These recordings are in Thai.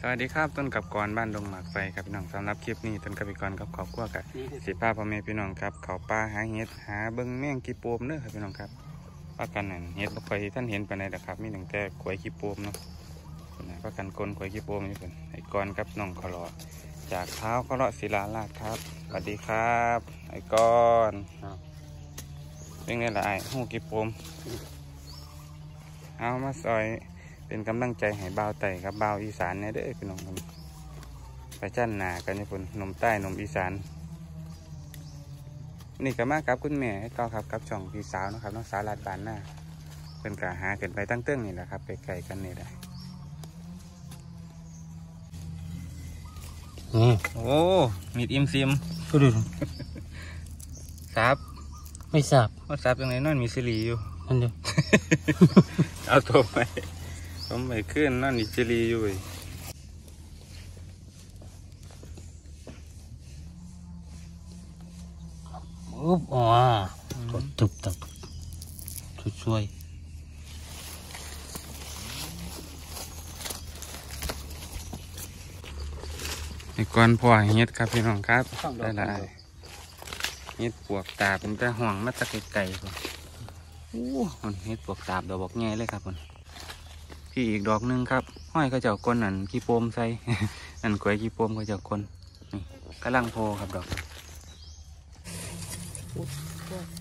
สวัสดีครับต้นกับกรบ้านดงหมากไฟครับพี่น้องสำหรับคลิปนี้ต้นกับพี่กรกับขอบครัวกับสิพาพ่อแม่พี่น้องครับเขาป่าหาเห็ดหาเบิ้งแมงกีโปมเด้อครับพี่น้องครับว่ากันนั่นเห็ดบ่ค่อยท่านเห็นปานใดดอกครับ มีตั้งแต่ขวยกีโปมเนาะนะว่ากันกลนขวยกีโปมนี่เป็นไอ้กรกับน้องเขารอจากเท้าเขาเลาะศิลาลาดครับสวัสดีครับ ไอ้กรเป็นไงล่ะไอ้หูกีโปมเอามาซอย เป็นกำลังใจให้บ่าวไต่กับบ่าวอีสานเนี่ยเด้อพี่น้องครับไปจันหนากันญี่ปุ่นนมใต้นมอีสานนี่ก็มากับคุณแม่ให้ต่อครับกับช่องพี่สาวนะครับน้องสาวลาดบานหน้าเป็นกาหาเกินไปตั้งเตื้องนี่แหละครับไปไกลกันนี่แหละนี่โอ้มีดอิมซิมก็ดูซับไม่ทราบว่าซับยังไงนอนมีสิรีอยู่นั่นเดียวเอาตัวไป ผมไปขึ้นนอนมีสิรีอยู่อุ๊บอ๋อกดตุบตับช่วยไอ้ก้อนพ่อเฮ็ดครับพี่น้องครับได้ละอ้ายเฮ็ดปวกตาเป็นแต่ห่วงมาแตะไกลๆพุ่นโอ้มันเฮ็ดปวกตาดอกบอกแง่เลยครับพุ่น พี่อีกดอกหนึงครับ ห้อยเขาเจ้าก้นนั่นขี้โปมใส่นั่นกล้วยขี้โปมเขาเจ้าก้นนี่กำลังโพครับดอกๆ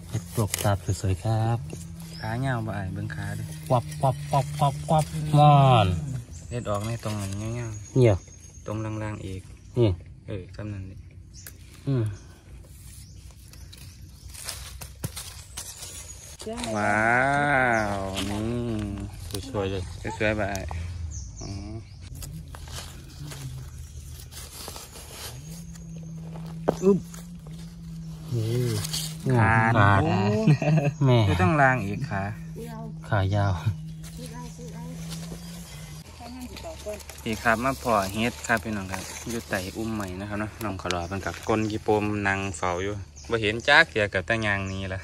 เห็ดปลวกตาบสวยๆครับขาเงาวบ่อายเบิ่งขาเด้วยวับวับวับวับวับมอนเฮ็ดออกในตรงนั้นเงี้ยวเนี่ยๆตรงล่างๆอีกนี่เออจำนั้นดิอืมว้าว นี่ สวยๆเลยสวยๆบ่อายอ๋ออุ๊บนี่ขาขาโอ้แม่ไม่ต้องล่างอีกขาขายาวพี่ครับมาพอเฮ็ดครับพี่น้องครับอยู่ไต่อุ้มใหม่นะครับเนาะน้องขอรอเป็นกับกลกีโปมนางเฝ้าอยู่บ่เห็นจ้าเกียกับตะยางนี้ล่ะ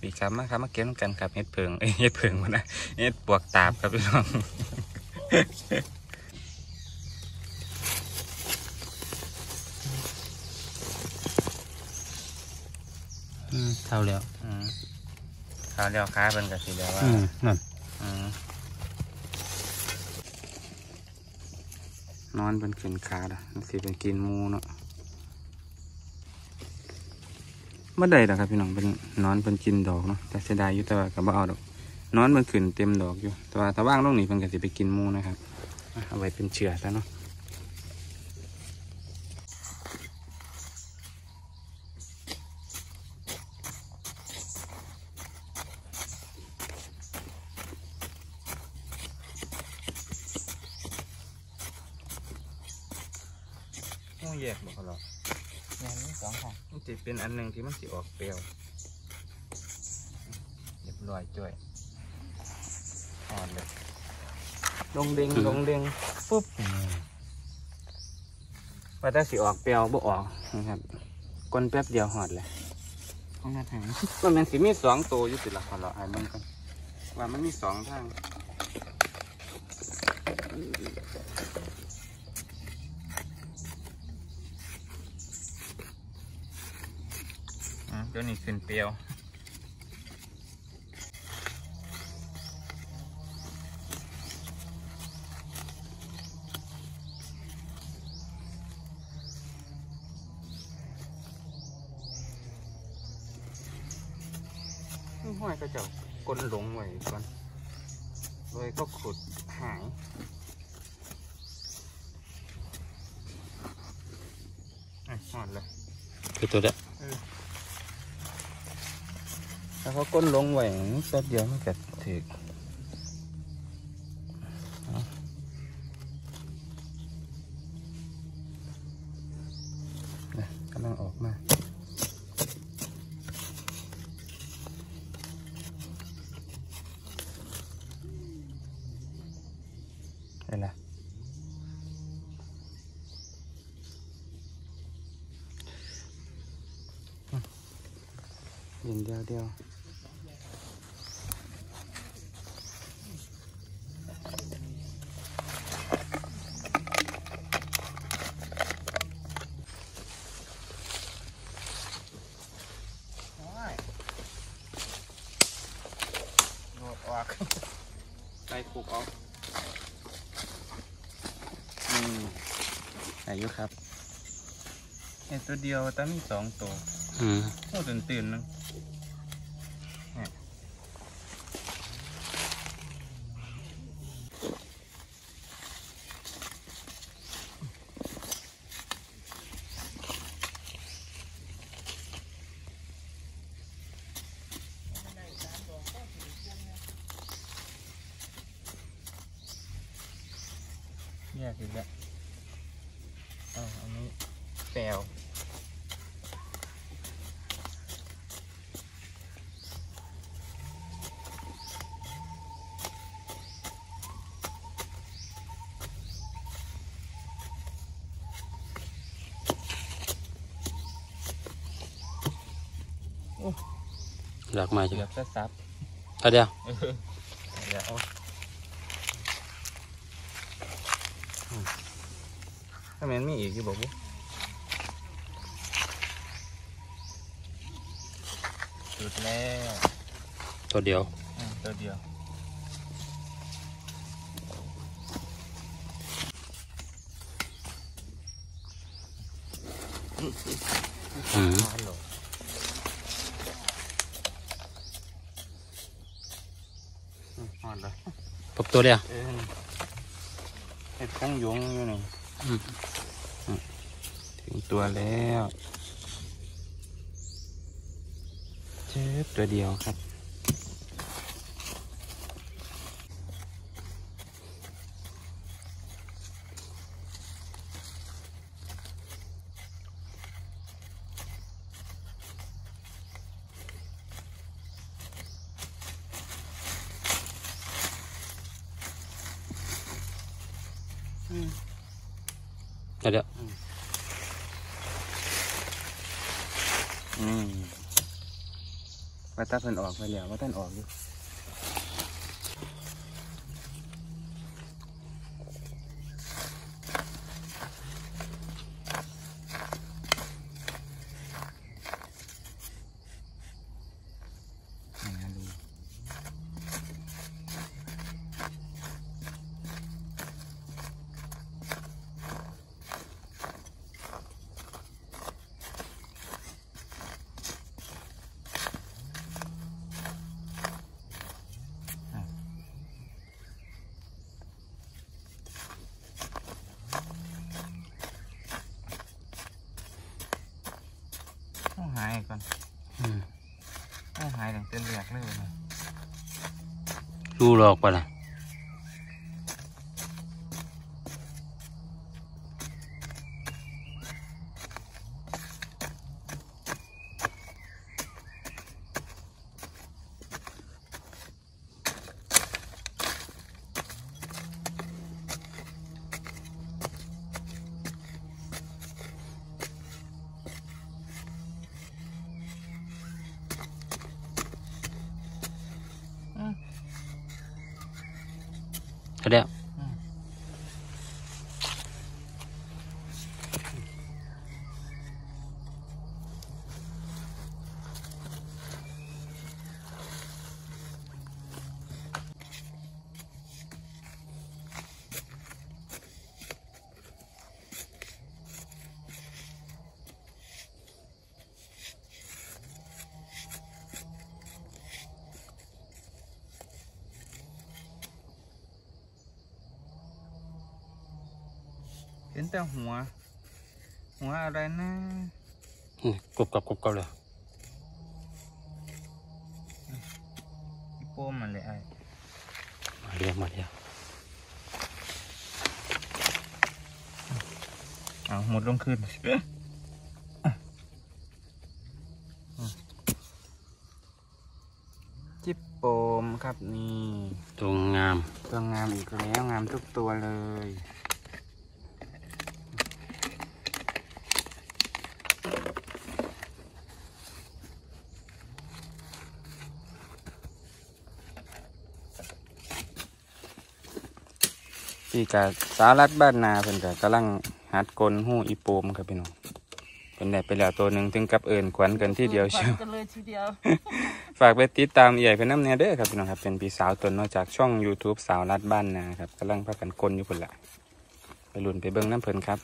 พี่ครับมาครับมาเก็บกันครับเฮ็ดเพิงเอ้ยเฮ็ดเพิงมานะเฮ็ดปวกตาบครับพี่น้องอืมเท่าแล้วอืมขาเลี้ยวขาเป็นกับสีเดียวว่าอืมนั่นอืมนอนเป็นขึ้นขาดะมันสิเป็นกินหมูเนาะ เมื่อใดล่ะครับพี่น้องเป็นนอนเป็นกินดอกเนาะแต่เสียดายอยู่แต่ว่าก็บ่เอาดอกนอนมันขึ้นเต็มดอกอยู่ แต่ว่าถ้าว่างตรงนี้เพิ่นก็สิไปกินมูนะครับเอาไว้เป็นเชื้อซะเนาะหมูแยกบ่เขาหรอ กอย่างนี้สองค่ะมันจะเป็นอันหนึ่งที่มันสิออกเปรี้ยวเรียบร้อยจ้วยอ่อนเลยลงเด้งลงเด้งปุ๊บอืมว่าถ้าสิออกเปรี้ยวบ่ออกนะครับก้นแป๊บเดียวหอดเลยของนาทางมันมันสิมีสองตัวอยู่สิละขอเราไอ้เบิ่งกันว่ามันมีสองทางอืม เดี๋ยวนี้ขึ้นเปรียวห้อยก็จะกลนหลงไว้ก่อนเลยก็ขุดหายอะหอดเลยคือตัวเดีย วแล้วเขาก้นลงไว้แป๊บเดียวมันก็ถึกเอาเนี่ยกำลังออกมาได้ละเดียวเดียว ลูกออกนี่อายุครับเห็ด ตัวเดียวแต่มีสองตัวอืมโอ้ตื่นตื่นๆนึงเนี่ยแยกอีกแล้วเอาอันนี้ แปลวอยากมาจ้ะเกือบจะซั บเอาเดียวเออเดี๋ยวเอาอืมถ้าแมันมีอีกอยู่บอกว่าจุดแล้วตัวเดียวอืมตัวเดียว อืมฮัลโหลอืมฮอดแล้วปกตัวเดียวเออเห็ดข้างยงอยู่นี่อืม ถึงตัวแล้วเจ็บ ตัวเดียวครับ เอาเดียว อืม ว่าตาเพิ่นออกไปแล้วว่าท่านออกอยู่อ่าดูต้องหายก่อน อืม ต้องหายตั้งแต่เลือกเลยนะ ดูหลอ กปะล่ะ เอาเดียว อืมเห็นแต่หัว หัวอะไรนะอืมกรุบกรับกรุบกรับเลยอีโป้มมันเลยไอ้มาเดียวมาเดียวเอาหมดลงขึ้นจิบโปมครับนี่ ตัวงาม ตัวงามอีกแล้ว งามทุกตัวเลย พี่กะสารัดบ้านนาเพิ่นกะกำลังหัดกลหูอีโปมครับพี่น้องเป็นได้ไปแล้วตัวหนึ่งถึงกับเอิญขวัญกันที่เดียวเชียว กันเลยทีเดียว ฝากไปติดตามเอี่ยเป็นน้ำเนเด้อครับพี่น้องครับเป็นพี่สาวตนเนอกจากช่อง YouTube สาวรัดบ้านนะครับกำลังพากันกลนอยู่คนละไปลุ่นไปเบิ้งน้ำเพลินครับ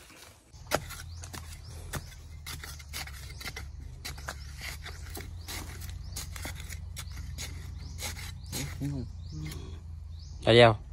ไปเดียว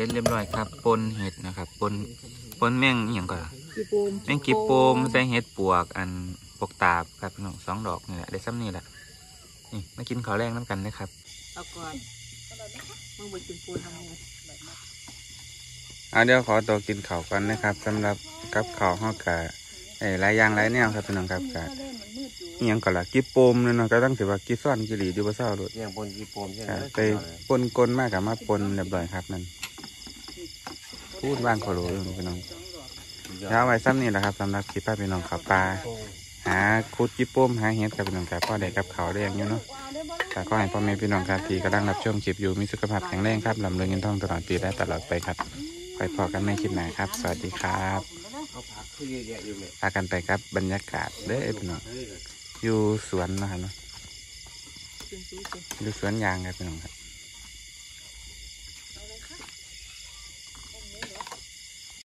ร็จเรียบร้อยครับปนเห็ดนะครับปนปนแมงอหย่างก่อนกีโปมแมงกีโปมใส่เห็ดปวกอันปกตาบครับพี่น้องสองดอกนี่แหละได้ซ้ำนี่แหละนี่มากินข้าวแรงน้ำกันนะครับเอาก่อนมึงไปกินปูนทำไงเอาเดี๋ยวขอตัวกินข้าวกันนะครับสำหรับกับข้าวห้อกะไอ้หลายอย่างหลายแนวครับพี่น้องครับกะอหย่างก่อนละกีโปมเนี่ยเนาะก็ต้องถือว่ากีซ่อนกีหลีดีบ่เศร้าโดดอย่างบนกีโปมใช่ไหมกะไปปนกลมากกับมาปนเรียบร้อยครับนั่น พูดบ้างขอรู้อยู่พี่น้องเช้าไว้ซ้ำนี่แหละครับสำหรับคลิปภาพี่น้องข่าปลาหาคุดจิโป้มหาเห็ดกับพี่น้องครับพ่อได้กับเขาได้ย่างอยู่เนาะแต่ก็ให้พ่อแม่พี่น้องครับที่กำลังรับชมคลิปอยู่มีสุขภาพแข็งแรงครับลำเรืองเงินทองตลอดปีและตลอดไปครับไปพอกันในคลิปหนาครับ สวัสดีครับพากันไปครับบรรยากาศเด้อพี่น้องอยู่สวนนะครับเนาะอยู่สวนยางครับพี่น้องครับ